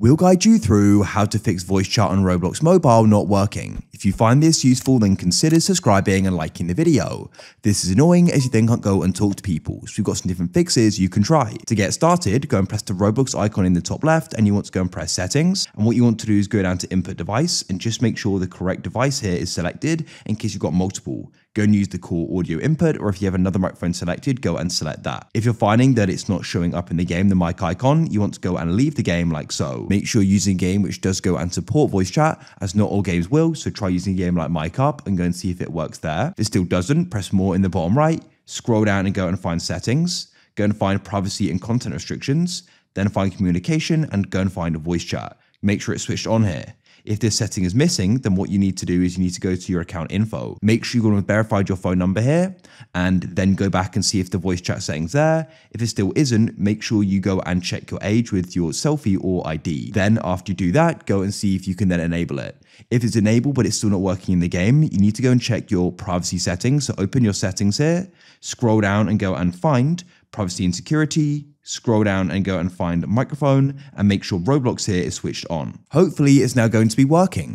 We'll guide you through how to fix voice chat on Roblox Mobile not working. If you find this useful, then consider subscribing and liking the video. This is annoying as you then can't go and talk to people, so we've got some different fixes you can try. To get started, go and press the Roblox icon in the top left and you want to go and press settings. And what you want to do is go down to input device and just make sure the correct device here is selected in case you've got multiple go and use the core audio input, or if you have another microphone selected, go and select that. If you're finding that it's not showing up in the game, the mic icon, you want to go and leave the game like so. Make sure you're using a game which does go and support voice chat, as not all games will, so try using a game like Mic Up and go and see if it works there. If it still doesn't, press more in the bottom right, scroll down and go and find settings, go and find privacy and content restrictions, then find communication and go and find voice chat. Make sure it's switched on here. If this setting is missing, then what you need to do is you need to go to your account info. Make sure you've verified your phone number here and then go back and see if the voice chat setting's there. If it still isn't, make sure you go and check your age with your selfie or ID. Then after you do that, go and see if you can then enable it. If it's enabled but it's still not working in the game, you need to go and check your privacy settings. So open your settings here, scroll down and go and find privacy and security, scroll down and go and find microphone and make sure Roblox here is switched on. Hopefully it's now going to be working.